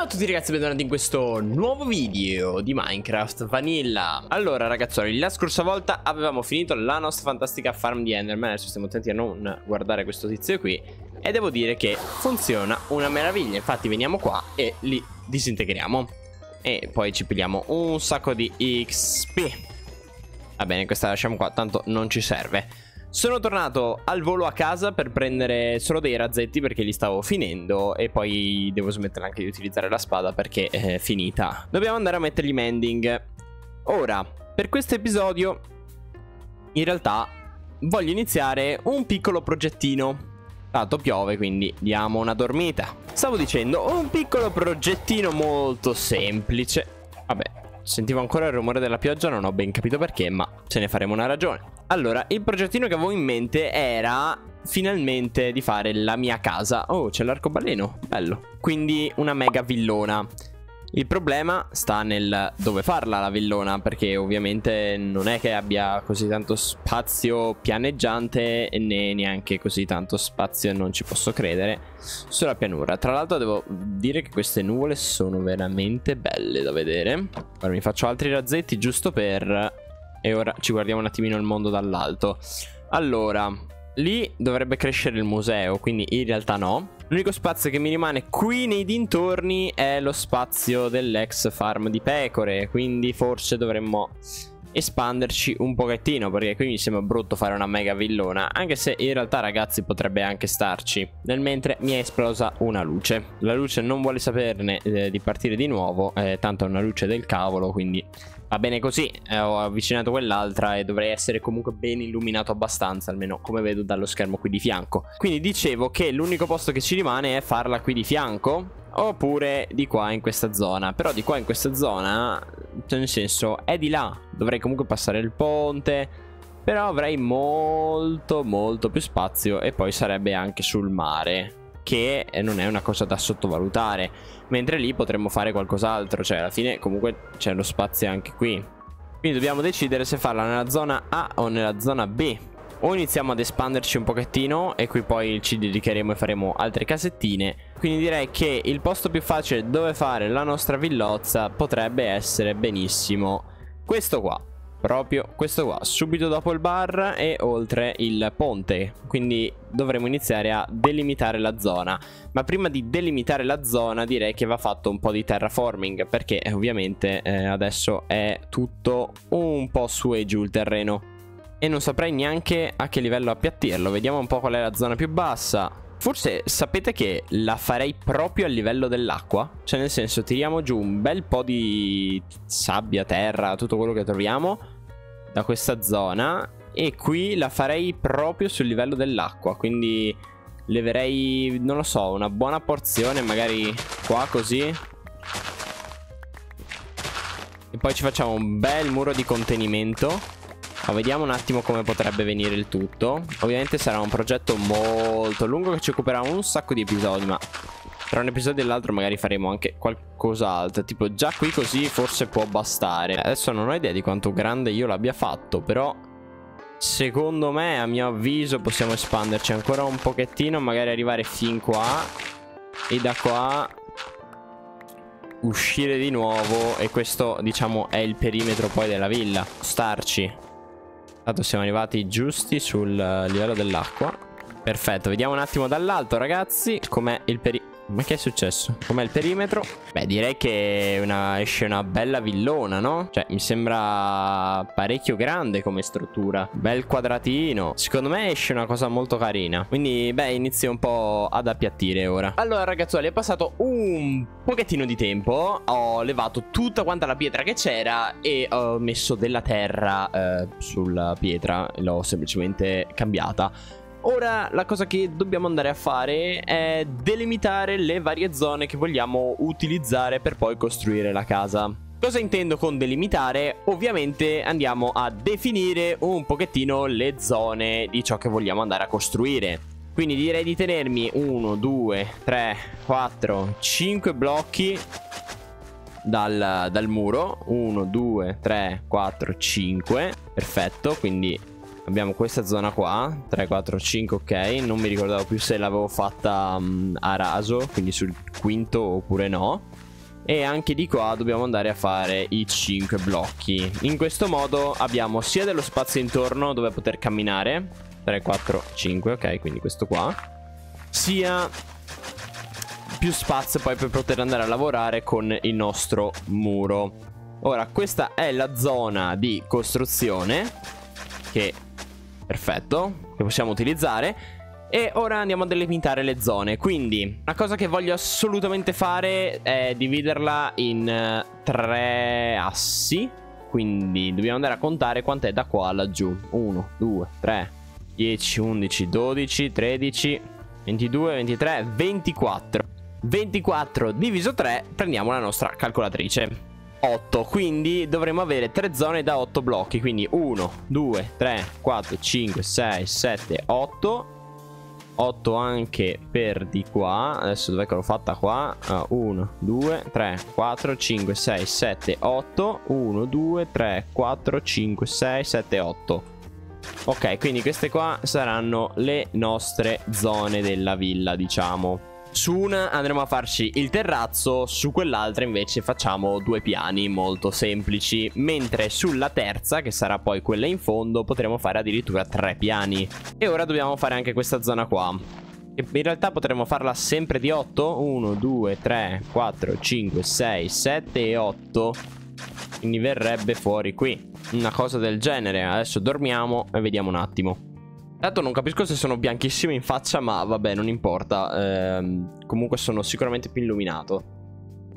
Ciao a tutti ragazzi, bentornati in questo nuovo video di Minecraft Vanilla. Allora ragazzoli, la scorsa volta avevamo finito la nostra fantastica farm di Enderman. Adesso stiamo attenti a non guardare questo tizio qui. E devo dire che funziona una meraviglia. Infatti veniamo qua e li disintegriamo. E poi ci pigliamo un sacco di XP Va bene, questa la lasciamo qua, tanto non ci serve sono tornato al volo a casa per prendere solo dei razzetti perché li stavo finendo e poi devo smettere anche di utilizzare la spada perché è finita. Dobbiamo andare a mettergli mending. Ora, per questo episodio, in realtà voglio iniziare un piccolo progettino. Tanto piove, quindi diamo una dormita. Stavo dicendo, un piccolo progettino molto semplice. Vabbè, Sentivo ancora il rumore della pioggia, non ho ben capito perché, ma ce ne faremo una ragione. Allora, il progettino che avevo in mente era finalmente di fare la mia casa. Oh, c'è l'arcobaleno, bello. Quindi una mega villona. Il problema sta nel dove farla la villona perché ovviamente non è che abbia così tanto spazio pianeggiante né neanche così tanto spazio, non ci posso credere, sulla pianura. Tra l'altro devo dire che queste nuvole sono veramente belle da vedere. Ora mi faccio altri razzetti giusto per... e ora ci guardiamo un attimino il mondo dall'alto. Allora, lì dovrebbe crescere il museo, quindi in realtà no. L'unico spazio che mi rimane qui nei dintorni è lo spazio dell'ex farm di pecore, quindi forse dovremmo espanderci un pochettino perché qui mi sembra brutto fare una mega villona anche se in realtà ragazzi potrebbe anche starci nel mentre mi è esplosa una luce la luce non vuole saperne eh, di partire di nuovo eh, tanto è una luce del cavolo quindi Va bene così, eh, ho avvicinato quell'altra e dovrei essere comunque ben illuminato abbastanza, almeno come vedo dallo schermo qui di fianco. Quindi dicevo che l'unico posto che ci rimane è farla qui di fianco, oppure di qua in questa zona. Però di qua in questa zona, nel senso, è di là. Dovrei comunque passare il ponte, però avrei molto molto più spazio e poi sarebbe anche sul mare che non è una cosa da sottovalutare. Mentre lì potremmo fare qualcos'altro, cioè alla fine comunque c'è lo spazio anche qui. Quindi dobbiamo decidere se farla nella zona A o nella zona B. O iniziamo ad espanderci un pochettino e qui poi ci dedicheremo e faremo altre casettine. Quindi direi che il posto più facile dove fare la nostra villozza potrebbe essere benissimo questo qua proprio questo qua subito dopo il bar e oltre il ponte. Quindi dovremo iniziare a delimitare la zona. Ma prima di delimitare la zona direi che va fatto un po' di terraforming perché eh, ovviamente eh, adesso è tutto un po' su e giù il terreno. E non saprei neanche a che livello appiattirlo. Vediamo un po' qual è la zona più bassa Forse sapete che la farei proprio a livello dell'acqua? Cioè nel senso tiriamo giù un bel po' di sabbia, terra, tutto quello che troviamo da questa zona e qui la farei proprio sul livello dell'acqua, quindi leverei, non lo so, una buona porzione magari qua così. E poi ci facciamo un bel muro di contenimento ma vediamo un attimo come potrebbe venire il tutto. Ovviamente sarà un progetto molto lungo che ci occuperà un sacco di episodi, ma tra un episodio e l'altro magari faremo anche qualcos'altro. Tipo già qui così forse può bastare. Adesso non ho idea di quanto grande io l'abbia fatto, però secondo me, a mio avviso, possiamo espanderci ancora un pochettino, magari arrivare fin qua e da qua uscire di nuovo e questo diciamo è il perimetro poi della villa starci Tanto siamo arrivati giusti sul livello dell'acqua. Perfetto, vediamo un attimo dall'alto ragazzi com'è il perimetro. Ma che è successo? Com'è il perimetro? Beh, direi che una, esce una bella villona, no? Cioè, mi sembra parecchio grande come struttura. Bel quadratino. Secondo me esce una cosa molto carina. Quindi, beh, inizio un po' ad appiattire ora. Allora, ragazzuoli, è passato un pochettino di tempo. Ho levato tutta quanta la pietra che c'era e ho messo della terra eh, sulla pietra. L'ho semplicemente cambiata. Ora la cosa che dobbiamo andare a fare è delimitare le varie zone che vogliamo utilizzare per poi costruire la casa. Cosa intendo con delimitare? Ovviamente andiamo a definire un pochettino le zone di ciò che vogliamo andare a costruire. Quindi direi di tenermi 1, 2, 3, 4, 5 blocchi dal, dal muro. 1, 2, 3, 4, 5. Perfetto, quindi Abbiamo questa zona qua 3, 4, 5, ok Non mi ricordavo più se l'avevo fatta um, a raso Quindi sul quinto oppure no e anche di qua dobbiamo andare a fare i 5 blocchi. In questo modo abbiamo sia dello spazio intorno dove poter camminare, 3, 4, 5, ok, quindi questo qua, sia più spazio poi per poter andare a lavorare con il nostro muro. Ora, questa è la zona di costruzione che perfetto, che possiamo utilizzare. E ora andiamo a delimitare le zone. Quindi una cosa che voglio assolutamente fare È dividerla in uh, tre assi. Quindi dobbiamo andare a contare quant'è da qua laggiù. 1, 2, 3, 10, 11, 12, 13, 22, 23, 24 24 diviso 3 Prendiamo la nostra calcolatrice 8 Quindi dovremo avere 3 zone da 8 blocchi. Quindi 1, 2, 3, 4, 5, 6, 7, 8 8 anche per di qua. Adesso dov'è che l'ho fatta? Qua. 1, 2, 3, 4, 5, 6, 7, 8 1, 2, 3, 4, 5, 6, 7, 8 Ok, quindi queste qua saranno le nostre zone della villa, diciamo su una andremo a farci il terrazzo, su quell'altra invece facciamo due piani molto semplici, mentre sulla terza, che sarà poi quella in fondo, potremo fare addirittura tre piani. E ora dobbiamo fare anche questa zona qua. In realtà potremmo farla sempre di 8. 1, 2, 3, 4, 5, 6, 7 e 8. Quindi verrebbe fuori qui. Una cosa del genere. Adesso dormiamo e vediamo un attimo. Tanto non capisco se sono bianchissimo in faccia, ma vabbè, non importa. Ehm, comunque sono sicuramente più illuminato.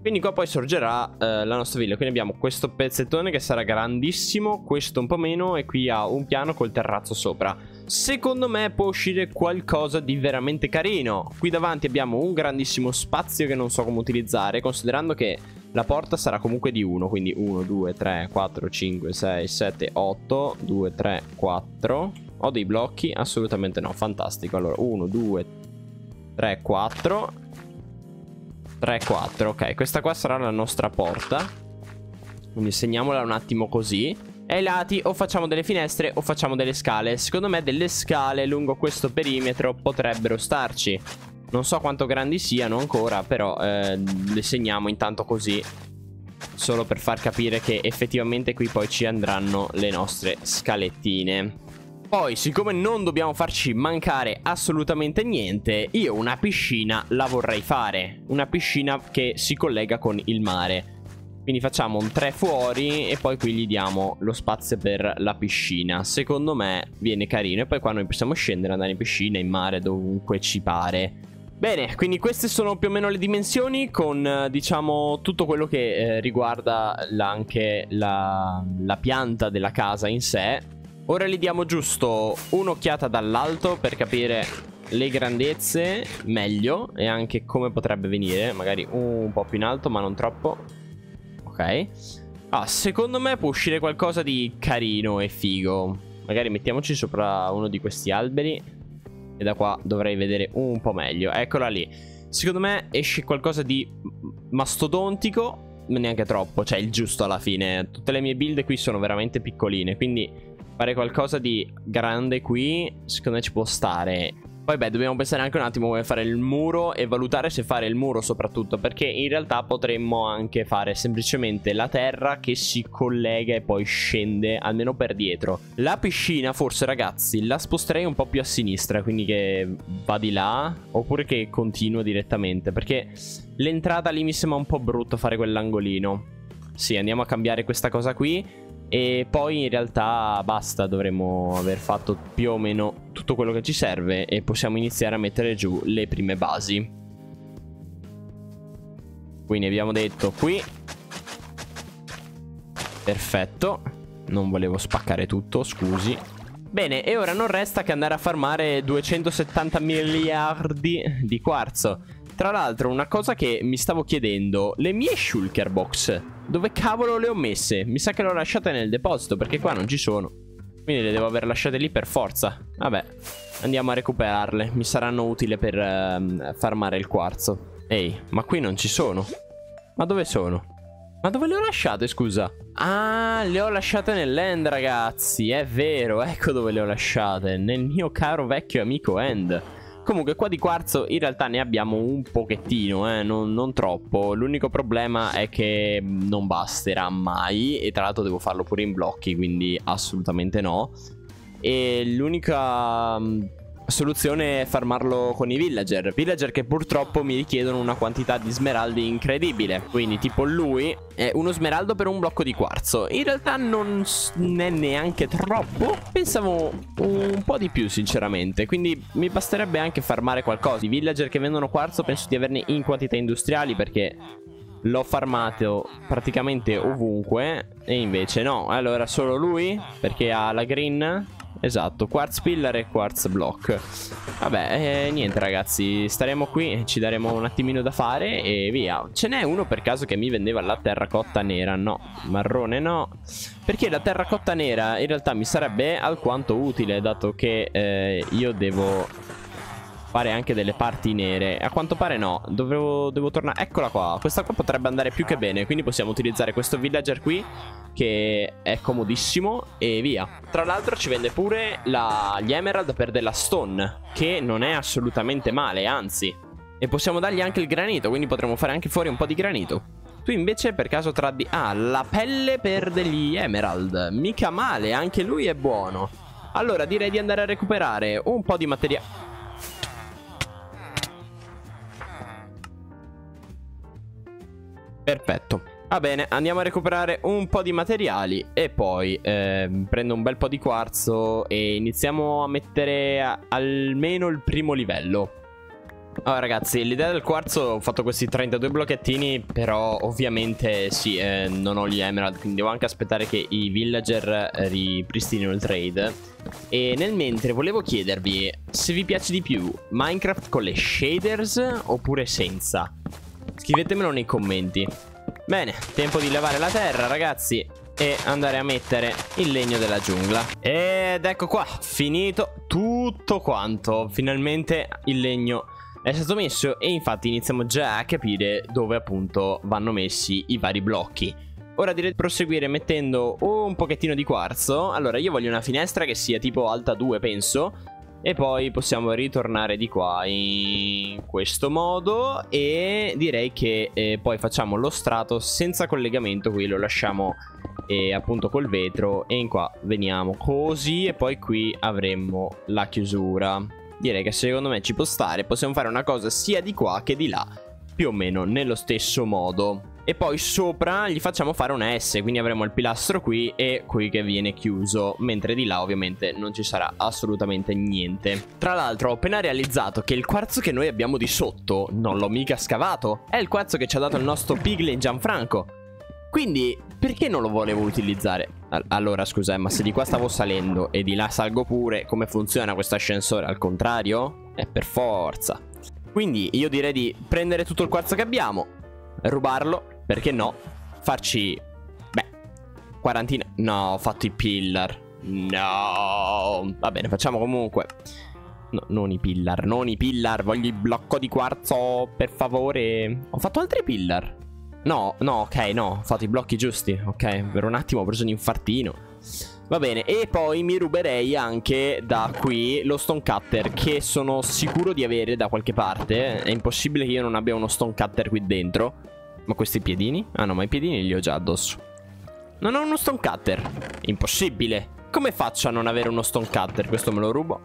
Quindi qua poi sorgerà eh, la nostra villa. Quindi abbiamo questo pezzettone che sarà grandissimo, questo un po' meno e qui ha un piano col terrazzo sopra. Secondo me può uscire qualcosa di veramente carino. Qui davanti abbiamo un grandissimo spazio che non so come utilizzare, considerando che la porta sarà comunque di 1, quindi 1, 2, 3, 4, 5, 6, 7, 8, 2, 3, 4... Ho dei blocchi? Assolutamente no, fantastico. Allora, 1, 2, 3, 4. 3, 4. Ok, questa qua sarà la nostra porta. Quindi segniamola un attimo così. E ai lati o facciamo delle finestre o facciamo delle scale. Secondo me delle scale lungo questo perimetro potrebbero starci. Non so quanto grandi siano ancora, però eh, le segniamo intanto così. Solo per far capire che effettivamente qui poi ci andranno le nostre scalettine. Poi, siccome non dobbiamo farci mancare assolutamente niente, io una piscina la vorrei fare. Una piscina che si collega con il mare. Quindi facciamo un 3 fuori e poi qui gli diamo lo spazio per la piscina. Secondo me viene carino. E poi qua noi possiamo scendere, andare in piscina, in mare, dovunque ci pare. Bene, quindi queste sono più o meno le dimensioni con, diciamo, tutto quello che eh, riguarda la, anche la, la pianta della casa in sé. Ora gli diamo giusto un'occhiata dall'alto per capire le grandezze meglio e anche come potrebbe venire. Magari un po' più in alto ma non troppo. Ok. Ah, secondo me può uscire qualcosa di carino e figo. Magari mettiamoci sopra uno di questi alberi. E da qua dovrei vedere un po' meglio. Eccola lì. Secondo me esce qualcosa di mastodontico. Ma neanche troppo. Cioè il giusto alla fine. Tutte le mie build qui sono veramente piccoline. Quindi Fare qualcosa di grande qui, secondo me ci può stare. Poi beh, dobbiamo pensare anche un attimo come fare il muro e valutare se fare il muro soprattutto, perché in realtà potremmo anche fare semplicemente la terra che si collega e poi scende, almeno per dietro. La piscina, forse ragazzi, la sposterei un po' più a sinistra, quindi che va di là, oppure che continua direttamente, perché l'entrata lì mi sembra un po' brutto fare quell'angolino. Sì, andiamo a cambiare questa cosa qui e poi in realtà basta, dovremmo aver fatto più o meno tutto quello che ci serve e possiamo iniziare a mettere giù le prime basi. Quindi abbiamo detto qui. Perfetto. Non volevo spaccare tutto, scusi. Bene, e ora non resta che andare a farmare 270 miliardi di quarzo. Tra l'altro, una cosa che mi stavo chiedendo, le mie shulker box, dove cavolo le ho messe? Mi sa che le ho lasciate nel deposito, perché qua non ci sono. Quindi le devo aver lasciate lì per forza. Vabbè, andiamo a recuperarle. Mi saranno utili per uh, farmare il quarzo. Ehi, ma qui non ci sono. Ma dove sono? Ma dove le ho lasciate, scusa? Ah, le ho lasciate nell'end, ragazzi. È vero, ecco dove le ho lasciate. Nel mio caro vecchio amico End. Comunque qua di quarzo in realtà ne abbiamo un pochettino, eh, non, non troppo. L'unico problema è che non basterà mai e tra l'altro devo farlo pure in blocchi, quindi assolutamente no. E l'unica soluzione è farmarlo con i villager. Villager che purtroppo mi richiedono una quantità di smeraldi incredibile. Quindi tipo lui è uno smeraldo per un blocco di quarzo. In realtà non è neanche troppo. Pensavo un po' di più sinceramente. Quindi mi basterebbe anche farmare qualcosa. I villager che vendono quarzo penso di averne in quantità industriali Perché l'ho farmato praticamente ovunque. E invece no. Allora solo lui? Perché ha la green Esatto, Quartz Pillar e Quartz Block. Vabbè, eh, niente ragazzi Staremo qui, ci daremo un attimino da fare E via. Ce n'è uno per caso che mi vendeva la terracotta nera? No, marrone no. Perché la terracotta nera in realtà mi sarebbe alquanto utile Dato che eh, io devo fare anche delle parti nere A quanto pare no Dovevo, Devo tornare Eccola qua Questa qua potrebbe andare più che bene Quindi possiamo utilizzare questo villager qui Che è comodissimo E via Tra l'altro ci vende pure la, gli emerald per della stone Che non è assolutamente male Anzi E possiamo dargli anche il granito Quindi potremo fare anche fuori un po' di granito tu invece per caso traddi... Ah, la pelle per degli emerald. Mica male, anche lui è buono. Allora direi di andare a recuperare un po' di materiale. Perfetto. Va bene, andiamo a recuperare un po' di materiali e poi eh, prendo un bel po' di quarzo e iniziamo a mettere a, almeno il primo livello. Allora ragazzi, l'idea del quarzo, ho fatto questi 32 blocchettini, però ovviamente sì, eh, non ho gli emerald, quindi devo anche aspettare che i villager ripristinino il trade. E nel mentre volevo chiedervi se vi piace di più Minecraft con le shaders oppure senza. Scrivetemelo nei commenti. Bene, tempo di levare la terra, ragazzi. E andare a mettere il legno della giungla. Ed ecco qua, finito tutto quanto. Finalmente il legno è stato messo e infatti iniziamo già a capire dove appunto vanno messi i vari blocchi. Ora direi di proseguire mettendo un pochettino di quarzo. Allora, io voglio una finestra che sia tipo alta 2, penso. E poi possiamo ritornare di qua in questo modo e direi che eh, poi facciamo lo strato senza collegamento, qui lo lasciamo eh, appunto col vetro e in qua veniamo così e poi qui avremmo la chiusura. Direi che secondo me ci può stare, possiamo fare una cosa sia di qua che di là, più o meno nello stesso modo. E poi sopra gli facciamo fare una S Quindi avremo il pilastro qui e qui che viene chiuso Mentre di là ovviamente non ci sarà assolutamente niente Tra l'altro ho appena realizzato che il quarzo che noi abbiamo di sotto Non l'ho mica scavato È il quarzo che ci ha dato il nostro piglin Gianfranco Quindi perché non lo volevo utilizzare? Allora scusa ma se di qua stavo salendo e di là salgo pure Come funziona questo ascensore? Al contrario? È per forza Quindi io direi di prendere tutto il quarzo che abbiamo rubarlo perché no? Farci... Beh, quarantina... No, ho fatto i pillar. No. Va bene, facciamo comunque... No, non i pillar, non i pillar. Voglio il blocco di quarzo, per favore. Ho fatto altri pillar. No, no, ok, no. Ho fatto i blocchi giusti. Ok, per un attimo ho preso un infartino. Va bene, e poi mi ruberei anche da qui lo stone cutter Che sono sicuro di avere da qualche parte È impossibile che io non abbia uno stone cutter qui dentro ma questi piedini? Ah no, ma i piedini li ho già addosso. Non ho uno stone cutter. Impossibile. Come faccio a non avere uno stone cutter? Questo me lo rubo.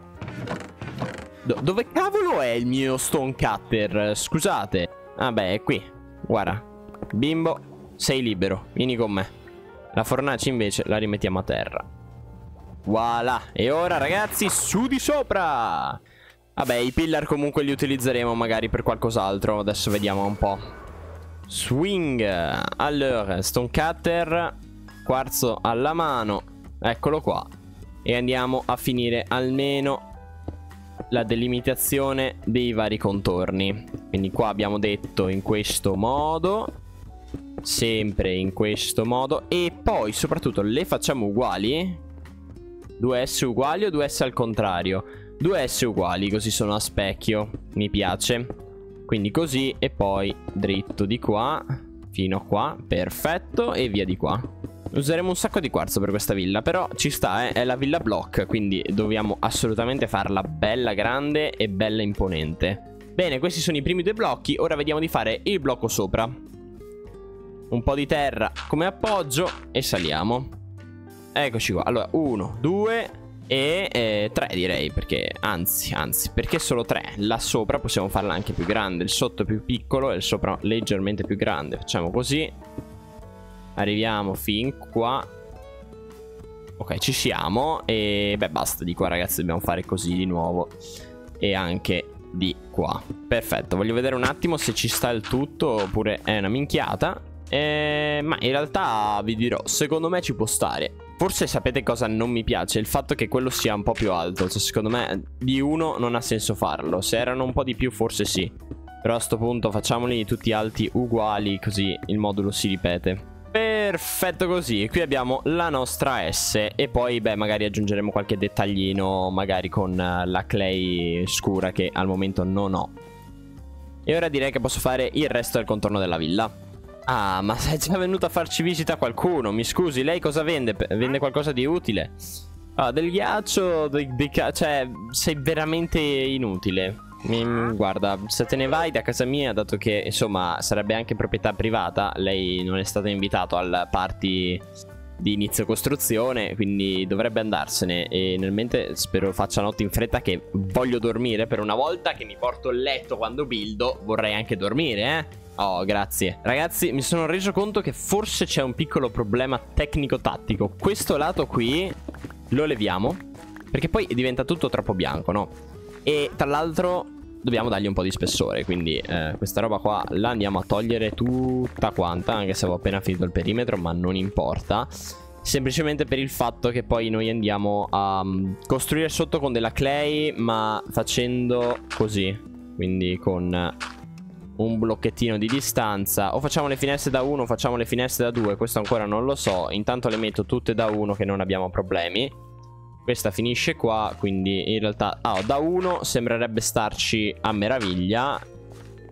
Do dove cavolo è il mio stone cutter? Scusate. Vabbè, ah, è qui. Guarda. Bimbo, sei libero. Vieni con me. La fornace invece la rimettiamo a terra. Voilà. E ora, ragazzi, su di sopra. Vabbè, i pillar comunque li utilizzeremo magari per qualcos'altro. Adesso vediamo un po'. Swing. Allora, stone cutter. Quarzo alla mano. Eccolo qua. E andiamo a finire almeno la delimitazione dei vari contorni. Quindi qua abbiamo detto in questo modo. Sempre in questo modo. E poi soprattutto le facciamo uguali. Due S uguali o due S al contrario? Due S uguali, così sono a specchio. Mi piace. Quindi così e poi dritto di qua fino a qua, perfetto, e via di qua. Useremo un sacco di quarzo per questa villa Però ci sta, eh, è la villa block Quindi dobbiamo assolutamente farla bella grande e bella imponente. Bene, questi sono i primi due blocchi Ora vediamo di fare il blocco sopra. Un po' di terra come appoggio E saliamo. Eccoci qua Allora, uno, due e eh, tre direi Perché, anzi, anzi Perché solo tre? Là sopra possiamo farla anche più grande. Il sotto più piccolo e il sopra leggermente più grande. Facciamo così. Arriviamo fin qua. Ok ci siamo. E beh basta di qua ragazzi Dobbiamo fare così di nuovo. E anche di qua. Perfetto Voglio vedere un attimo se ci sta il tutto Oppure è una minchiata. Eh, Ma in realtà vi dirò Secondo me ci può stare Forse sapete cosa non mi piace? Il fatto che quello sia un po' più alto. Cioè, Secondo me di uno non ha senso farlo. Se erano un po' di più forse sì. Però a sto punto facciamoli tutti alti uguali Così il modulo si ripete. Perfetto così, qui abbiamo la nostra S. E poi beh magari aggiungeremo qualche dettaglino magari con eh, la clay scura che al momento non ho. E ora direi che posso fare il resto del contorno della villa. Ah, ma sei già venuto a farci visita qualcuno, mi scusi, lei cosa vende? Vende qualcosa di utile? Ah, del ghiaccio, dei, dei cioè sei veramente inutile. Mi, guarda, se te ne vai da casa mia, dato che insomma sarebbe anche proprietà privata, lei non è stato invitato al party di inizio costruzione, quindi dovrebbe andarsene. E nel mente spero faccia notte in fretta che voglio dormire. Per una volta che mi porto il letto quando buildo, vorrei anche dormire, eh. Oh, grazie. Ragazzi, mi sono reso conto che forse c'è un piccolo problema tecnico-tattico. Questo lato qui lo leviamo, perché poi diventa tutto troppo bianco, no? E tra l'altro dobbiamo dargli un po' di spessore Quindi eh, questa roba qua la andiamo a togliere tutta quanta Anche se avevo appena finito il perimetro ma non importa Semplicemente per il fatto che poi noi andiamo a um, costruire sotto con della clay Ma facendo così Quindi con un blocchettino di distanza. O facciamo le finestre da 1 o facciamo le finestre da 2 Questo ancora non lo so. Intanto le metto tutte da 1 che non abbiamo problemi. Questa finisce qua, quindi in realtà... Ah, da 1 sembrerebbe starci a meraviglia,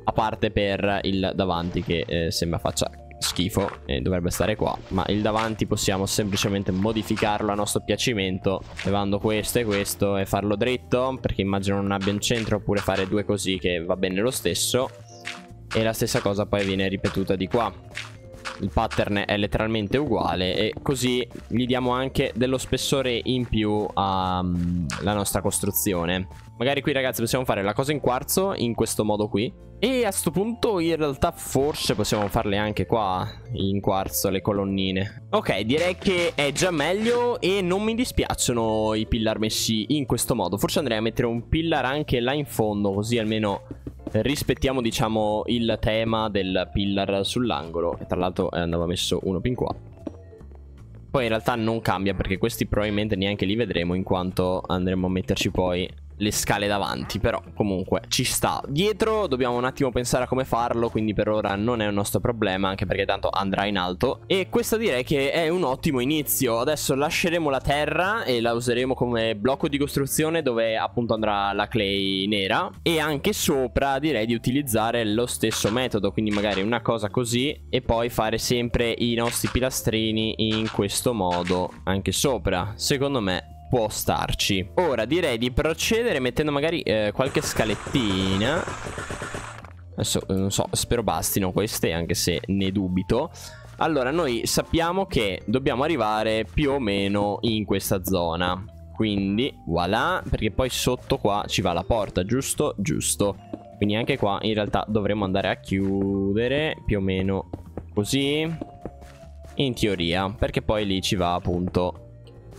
a parte per il davanti che eh, sembra faccia schifo e dovrebbe stare qua. Ma il davanti possiamo semplicemente modificarlo a nostro piacimento levando questo e questo e farlo dritto perché immagino non abbia un centro oppure fare due così che va bene lo stesso e la stessa cosa poi viene ripetuta di qua il pattern è letteralmente uguale e così gli diamo anche dello spessore in più alla um, nostra costruzione. Magari qui ragazzi possiamo fare la cosa in quarzo in questo modo qui e a questo punto in realtà forse possiamo farle anche qua in quarzo le colonnine. Ok direi che è già meglio e non mi dispiacciono i pillar messi in questo modo. Forse andrei a mettere un pillar anche là in fondo così almeno rispettiamo diciamo il tema del pillar sull'angolo e tra l'altro andava messo uno pin qua. Poi in realtà non cambia perché questi probabilmente neanche li vedremo in quanto andremo a metterci poi le scale davanti Però comunque ci sta. Dietro dobbiamo un attimo pensare a come farlo Quindi per ora non è un nostro problema Anche perché tanto andrà in alto. E questo direi che è un ottimo inizio. Adesso lasceremo la terra E la useremo come blocco di costruzione Dove appunto andrà la clay nera. E anche sopra direi di utilizzare lo stesso metodo Quindi magari una cosa così E poi fare sempre i nostri pilastrini in questo modo Anche sopra. Secondo me può starci. Ora direi di procedere mettendo magari eh, qualche scalettina. Adesso non so, spero bastino queste anche se ne dubito. Allora noi sappiamo che dobbiamo arrivare più o meno in questa zona. Quindi voilà perché poi sotto qua ci va la porta giusto? Giusto. Quindi anche qua in realtà dovremmo andare a chiudere più o meno così. In teoria perché poi lì ci va appunto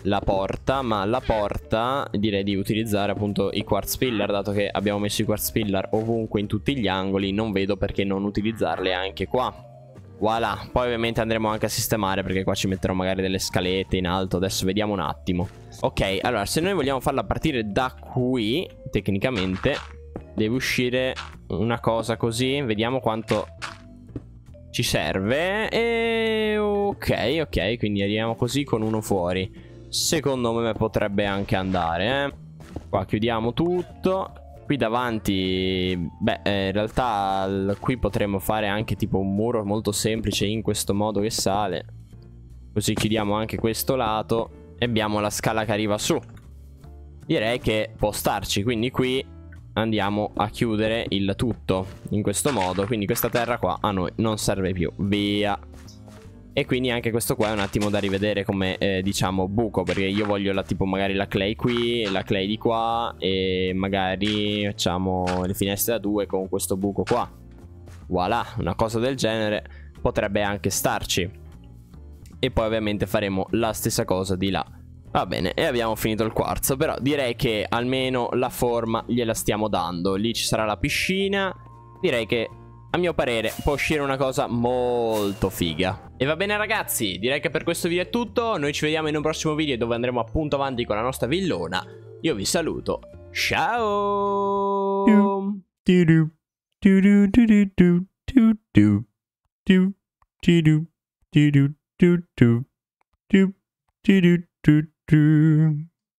la porta Ma la porta direi di utilizzare appunto i quartz pillar Dato che abbiamo messo i quartz pillar ovunque in tutti gli angoli Non vedo perché non utilizzarle anche qua. Voilà, poi ovviamente andremo anche a sistemare perché qua ci metterò magari delle scalette in alto Adesso vediamo un attimo. Ok, allora se noi vogliamo farla partire da qui Tecnicamente deve uscire una cosa così Vediamo quanto ci serve E ok, ok, quindi arriviamo così con uno fuori Secondo me potrebbe anche andare, eh. Qua chiudiamo tutto. Qui davanti, beh, eh, in realtà qui potremmo fare anche tipo un muro molto semplice in questo modo che sale. Così chiudiamo anche questo lato e abbiamo la scala che arriva su. Direi che può starci, quindi qui andiamo a chiudere il tutto in questo modo. Quindi questa terra qua a noi non serve più. Via. E quindi anche questo qua è un attimo da rivedere come eh, diciamo buco Perché io voglio la, tipo magari la clay qui, la clay di qua E magari facciamo le finestre da due con questo buco qua. Voilà, una cosa del genere. Potrebbe anche starci. E poi ovviamente faremo la stessa cosa di là. Va bene, e abbiamo finito il quarzo Però direi che almeno la forma gliela stiamo dando. Lì ci sarà la piscina. Direi che a mio parere può uscire una cosa molto figa. E va bene ragazzi, direi che per questo video è tutto. Noi ci vediamo in un prossimo video dove andremo appunto avanti con la nostra villona. Io vi saluto, ciao